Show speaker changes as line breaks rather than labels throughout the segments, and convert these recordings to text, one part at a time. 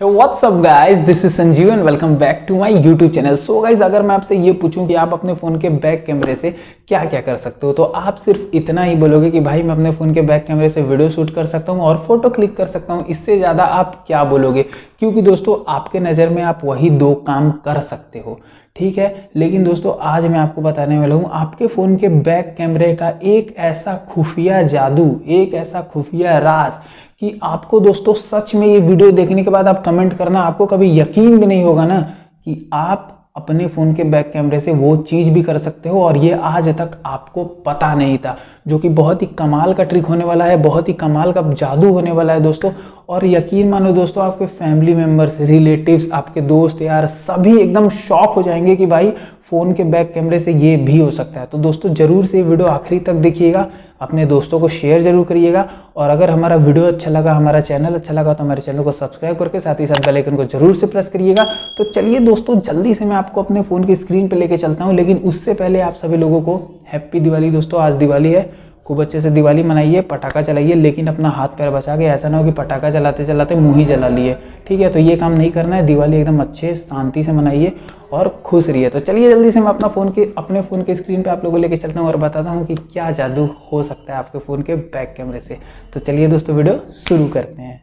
What's up guys this is Sanjeev and welcome back to my YouTube channel so guys अगर मैं आपसे ये पूछूँ कि आप अपने फ़ोन के बैक कैमरे से क्या क्या कर सकते हो तो आप सिर्फ़ इतना ही बोलोगे कि भाई, मैं अपने फ़ोन के बैक कैमरे से वीडियो शूट कर सकता हूँ और फ़ोटो क्लिक कर सकता हूँ। इससे ज़्यादा आप क्या बोलोगे? क्योंकि दोस्तों, आपके नज़र में आप वही दो काम कर सकते हो। ठीक है? लेकिन दोस्तों, आज मैं आपको बताने वाला हूँ, आपके फ़ोन के बैक कैमरे का एक ऐसा खुफिया जादू, एक ऐसा खुफिया राज कि आपको दोस्तों, सच में ये वीडियो देखने के बाद आप कमेंट करना आपको कभी यकीन भी नहीं होगा ना कि आप अपने फ़ोन के बैक कैमरे से वो चीज़ भी कर सकते हो, और ये आज तक आपको पता नहीं था, जो कि बहुत ही कमाल का ट्रिक होने वाला है, बहुत ही कमाल का जादू होने वाला है दोस्तों। और यकीन मानो दोस्तों, आपके फैमिली मेंबर्स रिलेटिव्स आपके दोस्त यार, सभी एकदम शॉक हो जाएँगे कि भाई फ़ोन के बैक कैमरे से ये भी हो सकता है। तो दोस्तों, ज़रूर से वीडियो आखिरी तक देखिएगा, अपने दोस्तों को शेयर ज़रूर करिएगा, और अगर हमारा वीडियो अच्छा लगा, हमारा चैनल अच्छा लगा तो हमारे चैनल को सब्सक्राइब करके साथ ही साथ बेल आइकन को ज़रूर से प्रेस करिएगा। तो चलिए दोस्तों, जल्दी से मैं आपको अपने फ़ोन की स्क्रीन पर लेके चलता हूँ, लेकिन उससे पहले आप सभी लोगों को हैप्पी दिवाली दोस्तों, आज दिवाली है। खूब अच्छे से दिवाली मनाइए, पटाखा चलाइए, लेकिन अपना हाथ पैर बचा के ऐसा ना हो कि पटाखा चलाते चलाते मुँह ही जला लिए। ठीक है तो ये काम नहीं करना है, दिवाली एकदम अच्छे, शांति से मनाइए और खुश रहिए। तो चलिए जल्दी से मैं अपना फ़ोन के, अपने फ़ोन के स्क्रीन पे आप लोगों को लेके चलता हूँ और बताता हूँ कि क्या जादू हो सकता है आपके फ़ोन के बैक कैमरे से। तो चलिए दोस्तों वीडियो शुरू करते हैं।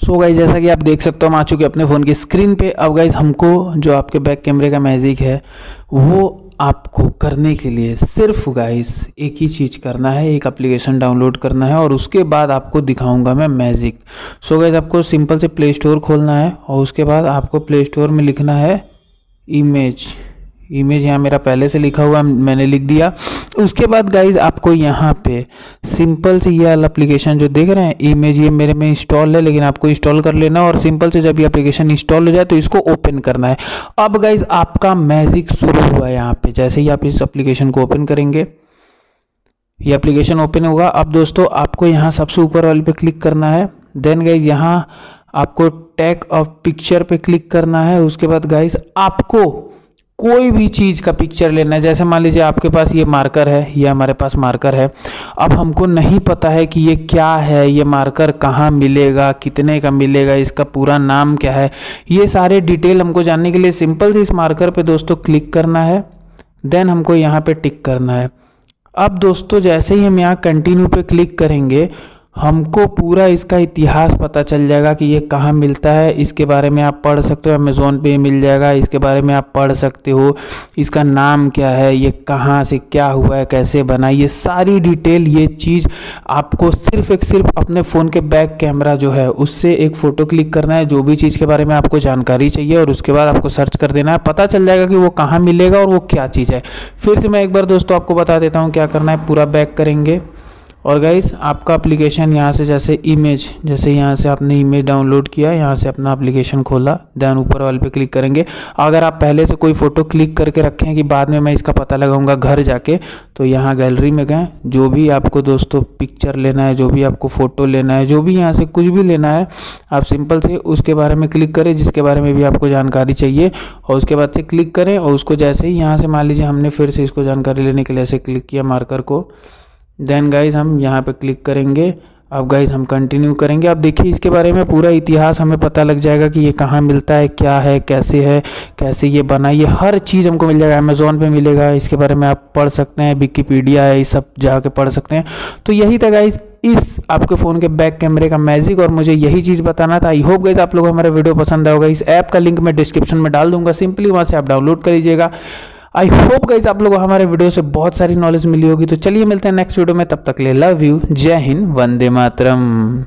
सो so गाइज़ जैसा कि आप देख सकते हो, हम आ चुके अपने फ़ोन की स्क्रीन पे। अब गाइज़ हमको जो आपके बैक कैमरे का मैजिक है, वो आपको करने के लिए सिर्फ़ गाइस एक ही चीज़ करना है, एक एप्लीकेशन डाउनलोड करना है और उसके बाद आपको दिखाऊँगा मैं मैजिक सो गाइस आपको सिंपल से प्ले स्टोर खोलना है और उसके बाद आपको प्ले स्टोर में लिखना है इमेज इमेज यहाँ मेरा पहले से लिखा हुआ मैंने लिख दिया। उसके बाद गाइज़ आपको यहाँ पे सिंपल से ये एप्लीकेशन जो देख रहे हैं इमेज ये मेरे में इंस्टॉल है, लेकिन आपको इंस्टॉल कर लेना और सिंपल से जब ये एप्लीकेशन इंस्टॉल हो जाए तो इसको ओपन करना है। अब गाइज़ आपका मैजिक शुरू हुआ है यहाँ पे। जैसे ही आप इस एप्लीकेशन को ओपन करेंगे, ये एप्लीकेशन ओपन होगा। अब दोस्तों, आपको यहाँ सबसे ऊपर वाले पे क्लिक करना है। देन गाइज़ यहाँ आपको टैग ऑफ़ पिक्चर पे क्लिक करना है। उसके बाद गाइज़ आपको कोई भी चीज़ का पिक्चर लेना है, जैसे मान लीजिए आपके पास ये मार्कर है, ये हमारे पास मार्कर है, अब हमको नहीं पता है कि ये क्या है, ये मार्कर कहाँ मिलेगा, कितने का मिलेगा, इसका पूरा नाम क्या है। ये सारे डिटेल हमको जानने के लिए सिंपल से इस मार्कर पे दोस्तों क्लिक करना है देन हमको यहाँ पे टिक करना है। अब दोस्तों जैसे ही हम यहाँ कंटिन्यू पे क्लिक करेंगे हमको पूरा इसका इतिहास पता चल जाएगा कि ये कहाँ मिलता है। इसके बारे में आप पढ़ सकते हो अमेज़ोन पे मिल जाएगा। इसके बारे में आप पढ़ सकते हो, इसका नाम क्या है, ये कहाँ से क्या हुआ है, कैसे बना ये सारी डिटेल, ये चीज़ आपको सिर्फ़ एक सिर्फ़ अपने फ़ोन के बैक कैमरा जो है, उससे एक फ़ोटो क्लिक करना है, जो भी चीज़ के बारे में आपको जानकारी चाहिए और उसके बाद आपको सर्च कर देना है। पता चल जाएगा कि वो कहाँ मिलेगा और वो क्या चीज़ है। फिर से मैं एक बार दोस्तों आपको बता देता हूँ क्या करना है, पूरा बैक करेंगे। और गाइस आपका एप्लीकेशन यहाँ से जैसे इमेज जैसे यहाँ से आपने इमेज डाउनलोड किया, यहाँ से अपना एप्लीकेशन खोला देन ऊपर वाले पे क्लिक करेंगे। अगर आप पहले से कोई फ़ोटो क्लिक करके रखें कि बाद में मैं इसका पता लगाऊँगा घर जाके तो यहाँ गैलरी में गए, जो भी आपको दोस्तों पिक्चर लेना है, जो भी आपको फ़ोटो लेना है, जो भी यहाँ से कुछ भी लेना है, आप सिंपल से उसके बारे में क्लिक करें, जिसके बारे में भी आपको जानकारी चाहिए, और उसके बाद से क्लिक करें, और उसको जैसे ही यहाँ से मान लीजिए हमने फिर से इसको जानकारी लेने के लिए ऐसे क्लिक किया मार्कर को देन गाइज़ हम यहाँ पे क्लिक करेंगे। अब गाइज़ हम कंटिन्यू करेंगे। अब देखिए, इसके बारे में पूरा इतिहास हमें पता लग जाएगा कि ये कहाँ मिलता है, क्या है, कैसे है, कैसे ये बना। ये हर चीज़ हमको मिल जाएगा अमेज़ोन पे मिलेगा। इसके बारे में आप पढ़ सकते हैं विकीपीडिया है ये सब जाके पढ़ सकते हैं। तो यही था गाइज़ इस आपके फ़ोन के बैक कैमरे का मैजिक और मुझे यही चीज़ बताना था। आई होप गाइज़ आप लोग हमारा वीडियो पसंद आएगा इस ऐप का लिंक मैं डिस्क्रिप्शन में डाल दूँगा। सिंपली वहाँ से आप डाउनलोड कर लीजिएगा आई होप गाइज़ आप लोगों को हमारे वीडियो से बहुत सारी नॉलेज मिली होगी। तो चलिए मिलते हैं नेक्स्ट वीडियो में। तब तक ले लव यू जय हिंद, वंदे मातरम।